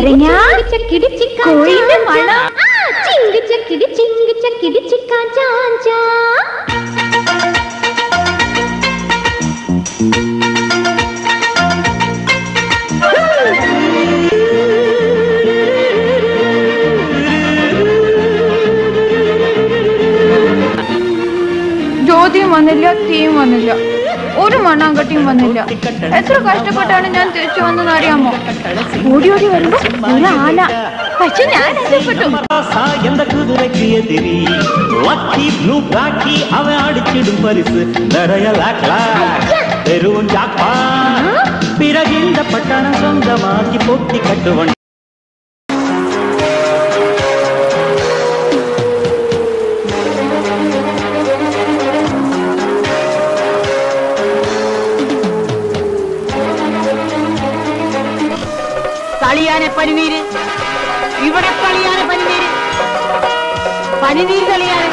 നാരങ്ങ കോഴിന്റെ മണം ചിങ്ക് ചക്കിടി ചിങ്ക് ചക്കിടി ചിക്കാ ചാഞ്ചാ ജ്യോതിയും വന്നില്ല തീയും വന്നില്ല ഒരു മണ്ണാങ്കട്ടിയും വന്നില്ല എത്ര കഷ്ടപ്പെട്ടാണ് ഞാൻ തിരിച്ചു വന്നെന്ന് അറിയാമോ ഓടി ഓടി വരുമ്പോ ഒരു ആന പക്ഷെ ഞാൻ രക്ഷപ്പെട്ടു ராசா எந்த குதிரைக்கு எதிரி லக்கி ப்ளூ பிளாக்கி அவன் அடிச்சிடும் பரிசு நிறைய லாக் லாக் தெருவும் ஜாப்பா பிறகு இந்த பட்டணம் சொந்தமாக்கி பொட்டி கட்டுவன் കളിയാനെ പനിനീര്. ഇവിടെ കളിയാനെ പനിനീര്. പനിനീര് കളിയാനെ.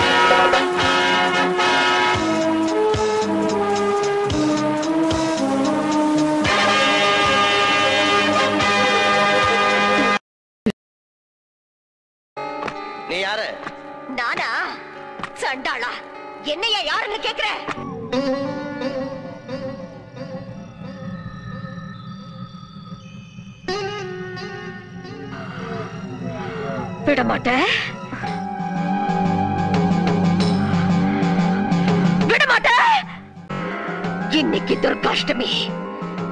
விட மாட்டேன் விட மாட்டேன் இன்னைக்கு துர்காஷ்டமி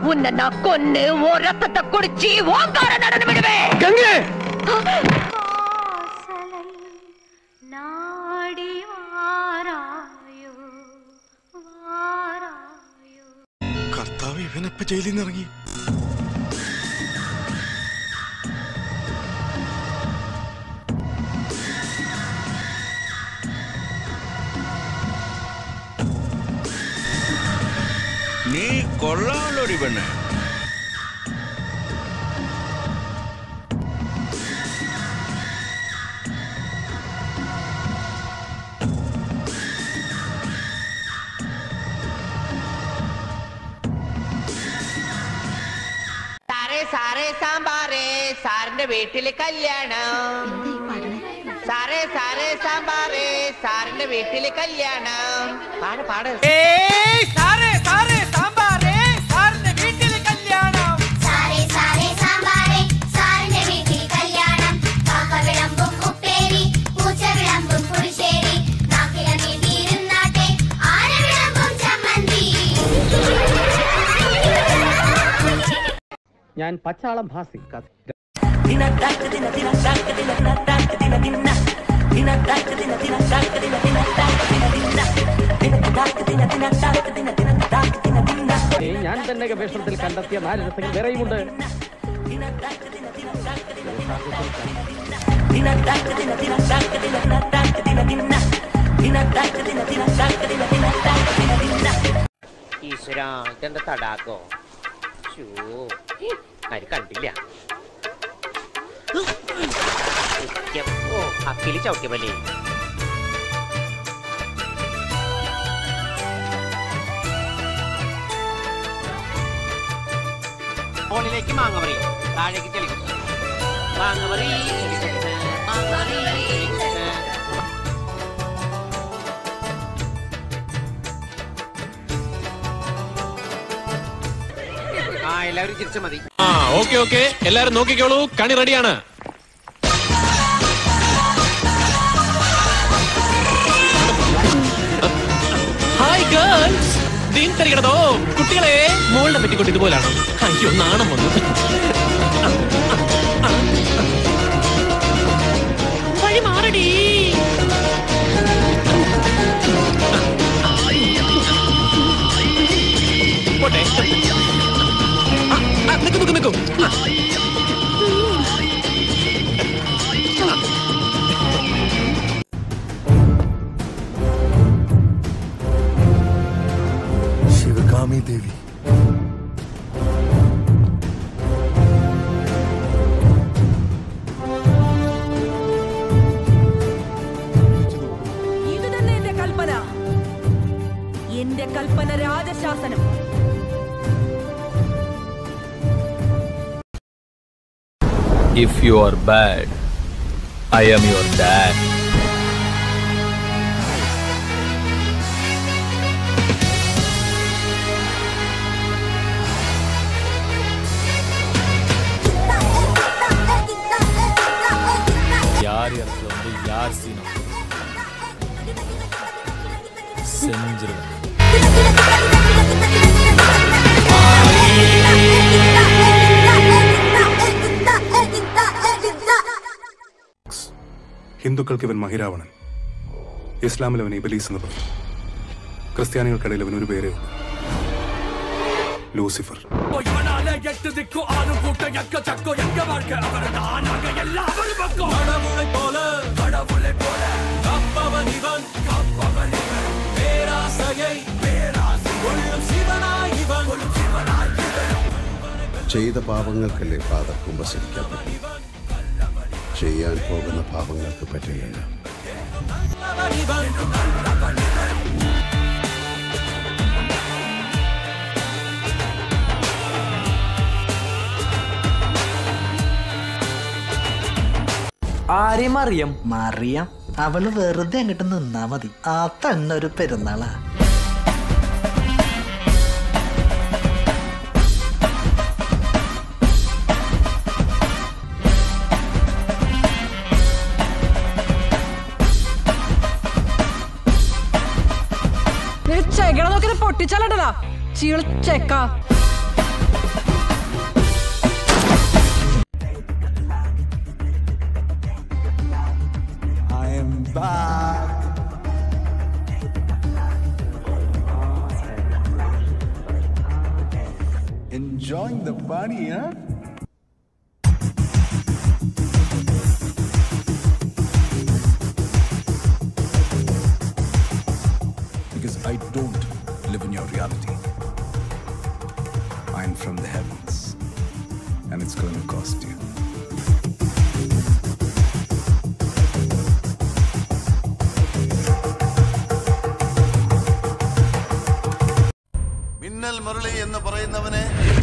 உன்னை நான் கொன்னு ஓ ரத்தத்தை குடிச்சு ஓங்கார நடனம் விடுவேன் கங்கு നാടി വാരായോ വാരായോ കർത്താവ് ഇവനിപ്പ ജയിലിൽ നിന്ന് കൊള്ളാമല്ലോടി പെണ്ണ് സാറേ സാറേ സാമ്പാറേ സാറിന്റെ വീട്ടില് കല്യാണം സാറേ സാറേ സാമ്പാറേ സാറിന്റെ വീട്ടില് കല്യാണം പാട് പാട് സാറേ സാറേ ഞാൻ പച്ചാളം ഭാസി ഞാൻ തന്നെ ഗവേഷണത്തിൽ കണ്ടെത്തിയ നാല് രസങ്ങൾ വേറെയുമുണ്ട് ഈശ്വര ഇതെന്താ തടാക്കോ ആര് കണ്ടില്ല. ഓ അക്കിലി ചവിട്ടിയപ്പല്ലേ ഫോണിലേക്ക് മാങ്ങമറി താഴേക്ക് ചെളിക്കുന്നു മാങ്ങ ചെളിക്കുന്നു എല്ലാവരും ചിരിച്ച മതി. ആ ഓക്കെ ഓക്കെ. എല്ലാരും നോക്കിക്കോളൂ. കണി റെഡിയാണ്. ഹായ് ഗേൾസ് ദീൻ തരികടതോ കുട്ടികളെ മോളുടെ പെറ്റിക്കുട്ടി ഇതുപോലാണ്. അയ്യോ നാണം വന്നു. ど शिवकामी देवी If you are bad, I am your dad. யார் இடத்துல வந்து யார் சீனம் செஞ்சிருவேன் ഹിന്ദുക്കൾക്ക് ഇവൻ മഹിരാവണൻ. ഇസ്ലാമിൽ അവൻ ഇബലീസ് എന്ന് പറയും. ക്രിസ്ത്യാനികൾക്കിടയിൽ അവൻ ഒരു പേരേ ഉള്ളൂ. ലൂസിഫർ. ചെയ്ത പാപങ്ങൾക്കല്ലേ ഫാദർ കുമ്പസരിക്കാൻ പറ്റും ചെയ്യാൻ പോകുന്ന പാപങ്ങൾക്ക് പറ്റുകയില്ല ആരെയും അറിയാം. മറിയാം. അവൾ വെറുതെ അങ്ങോട്ട് നിന്നാ മതി. ആ തന്നെ ഒരു പെരുന്നാളാ. ചെകട നോക്കി പൊട്ടിച്ചാലട്ടടാ ചീള ചെക്ക. Enjoying the party, huh? Minnal Murali എന്ന് പറയുന്നവനെ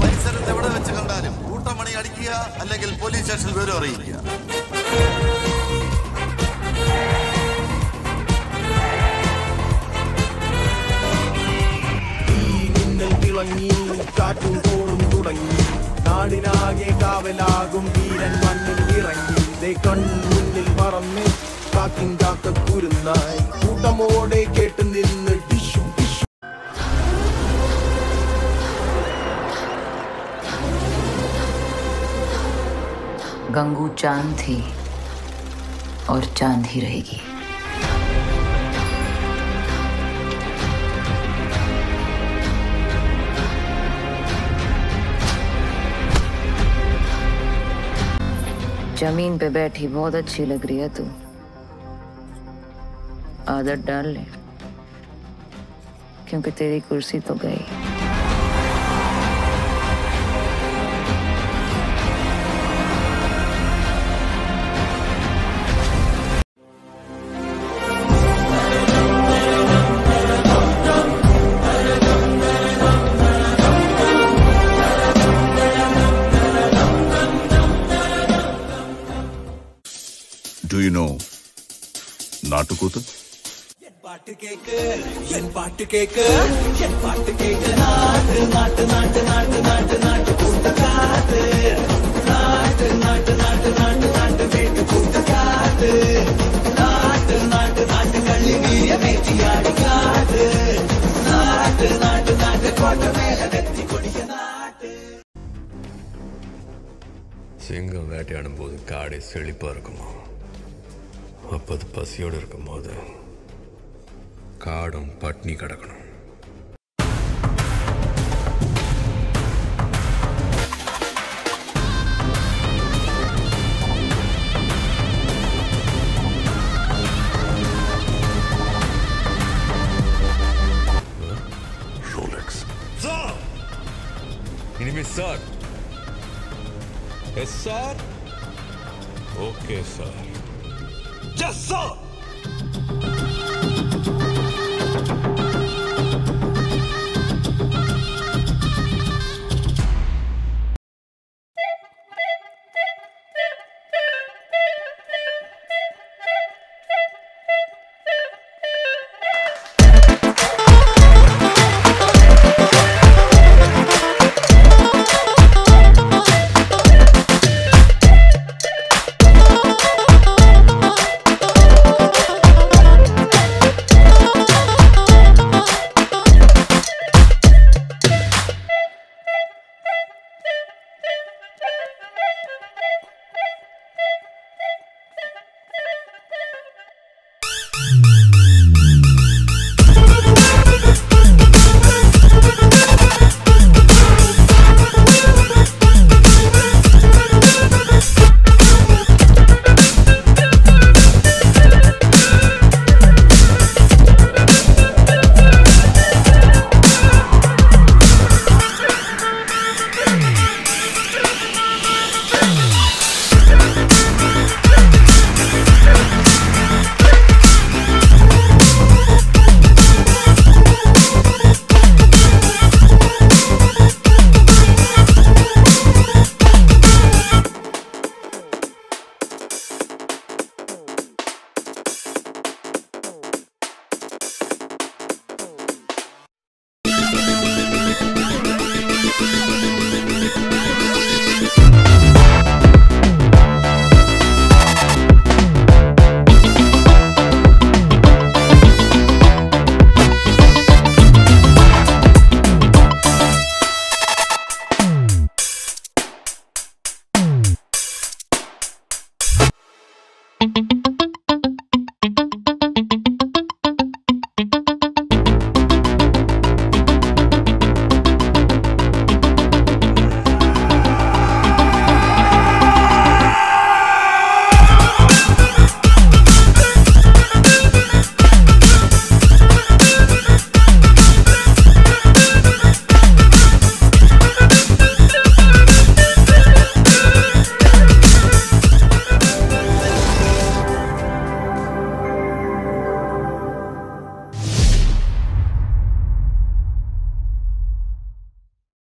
ഈ എവിടെ വെച്ച് കണ്ടാലും കൂട്ടമണി അടിക്കുക അല്ലെങ്കിൽ പോലീസ് സ്റ്റേഷനിൽ വിവരം അറിയിക്കുക. തിളങ്ങി കാറ്റും കോളും തുടങ്ങി. നാടിനാകെ കാവലാകും വീരൻ മണ്ണിൽ ഇറങ്ങി. കൺമുന്നിൽ പറന്ന് കാക്കിൻ കാക്ക കൂട്ടമോടെ गंगू चाँद थी और चाँद ही रहेगी। ज़मीन पे बैठी, बहुत अच्छी लग रही है तू। आदत डाल ले, क्योंकि तेरी कुर्सी तो गई। கூத்து. பாட்டு கேக்கு என் பாட்டு கேக்கு என் பாட்டு கேக்கு நாட்டு நாட்டு நாட்டு நாட்டு நாட்டு நாட்டு கூட்டு காத்து. நாட்டு நாட்டு நாட்டு நாட்டு நாட்டு கேட்டு கூட்டு காத்து. நாட்டு நாட்டு நாட்டு கள்ளி வீரிய மேட்டியாடி காத்து. நாட்டு நாட்டு நாட்டு கோட்டை மேல வெத்தி கொடிய நாட்டு. சிங்கம் வேட்டையாடும் போது காடை செழிப்பா இருக்குமா? அப்போது பசியோடு இருக்கும்போது காடும் பட்னி கிடக்கணும். இனிமே sir yes sir okay sir Yes, sir!